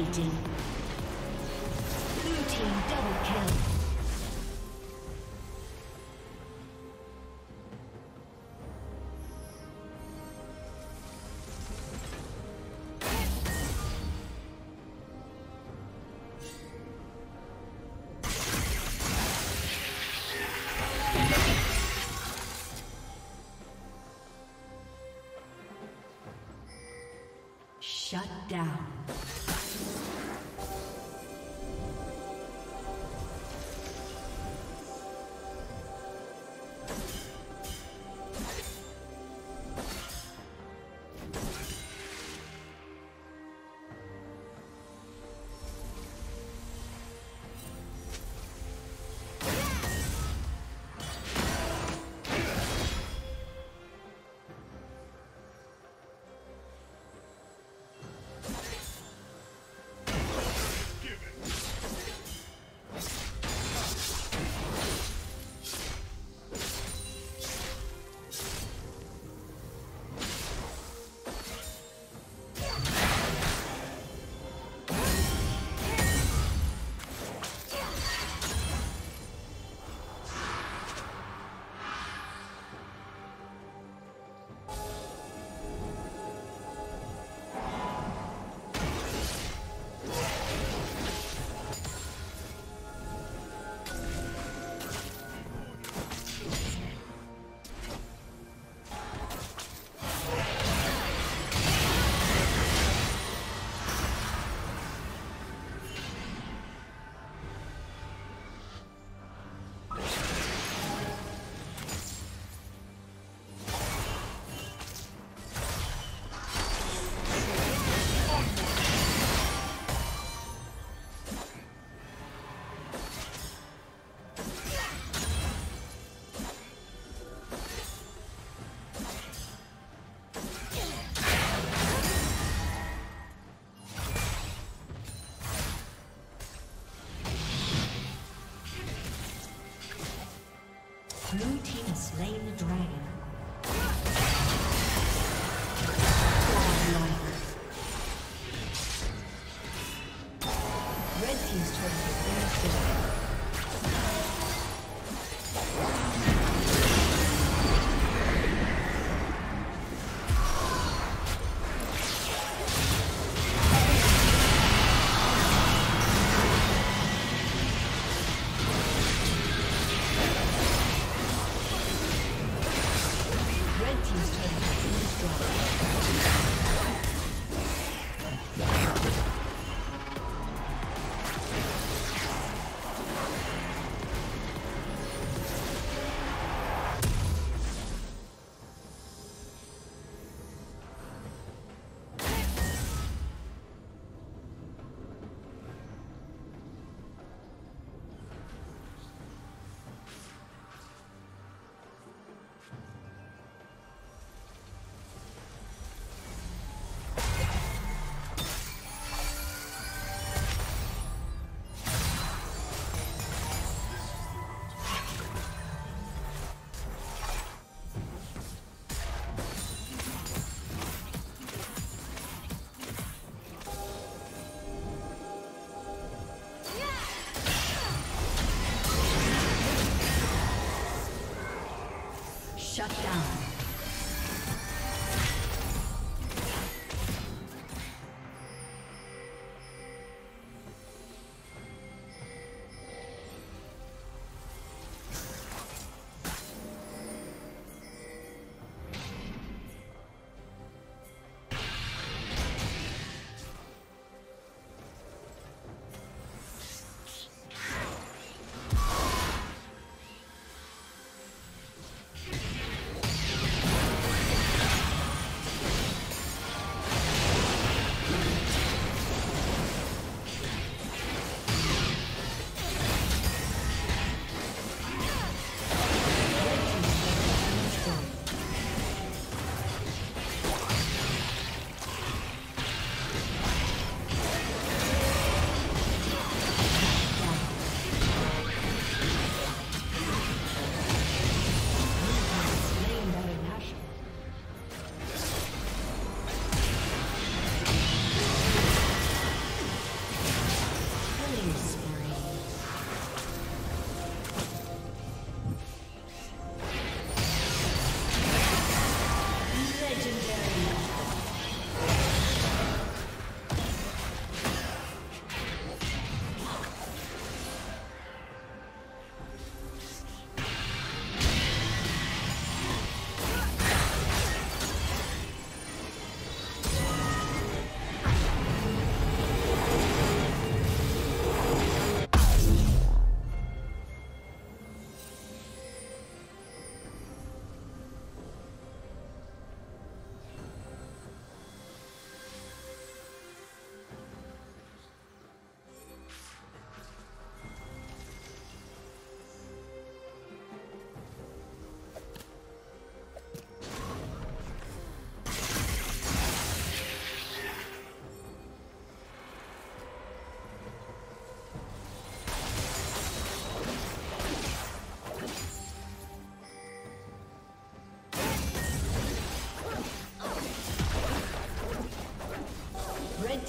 Dominating.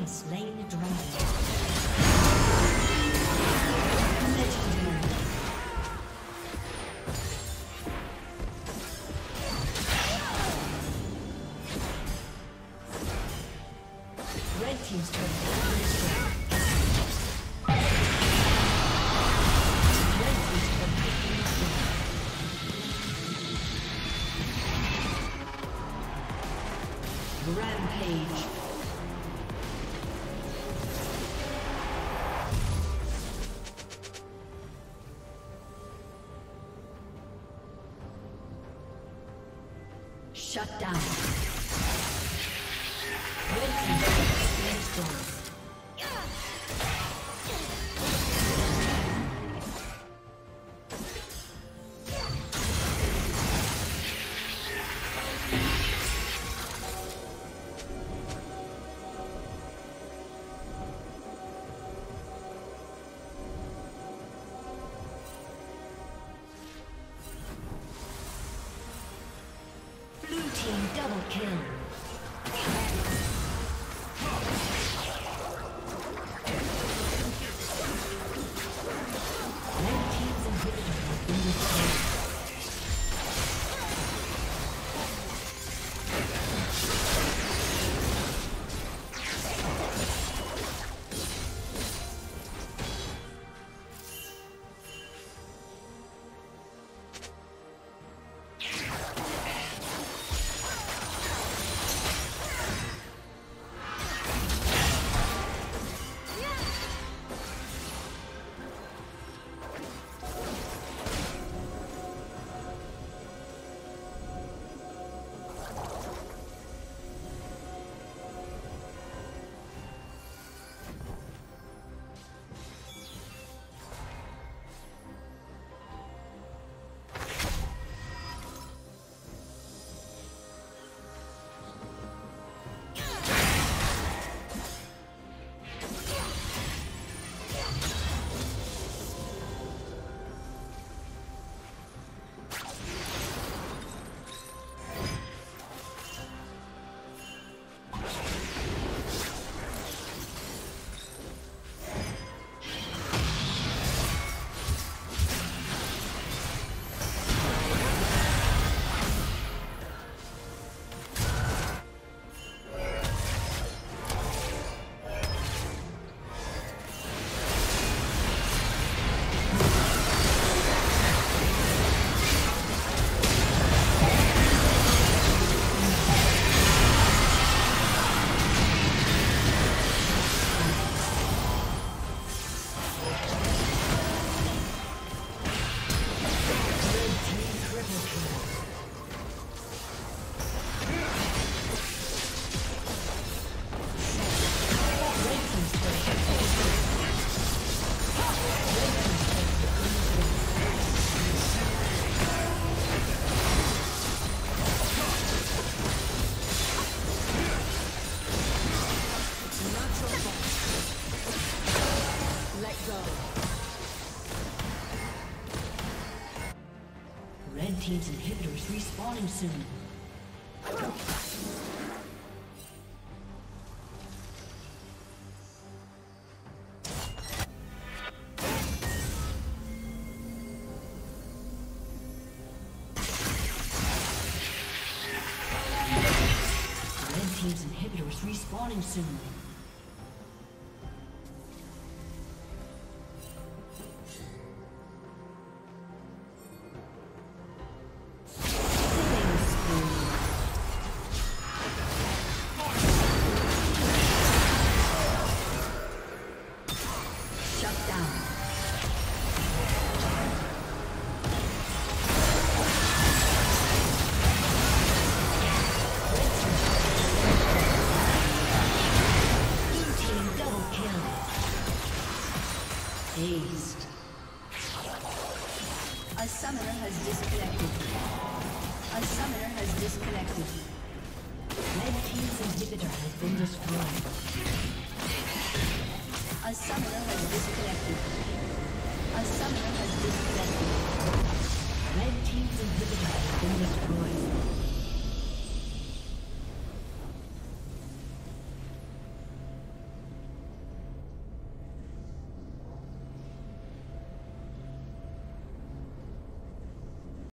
has slain the dragon. Red Team's Shut down. spawning. Red Team's inhibitor is respawning soon.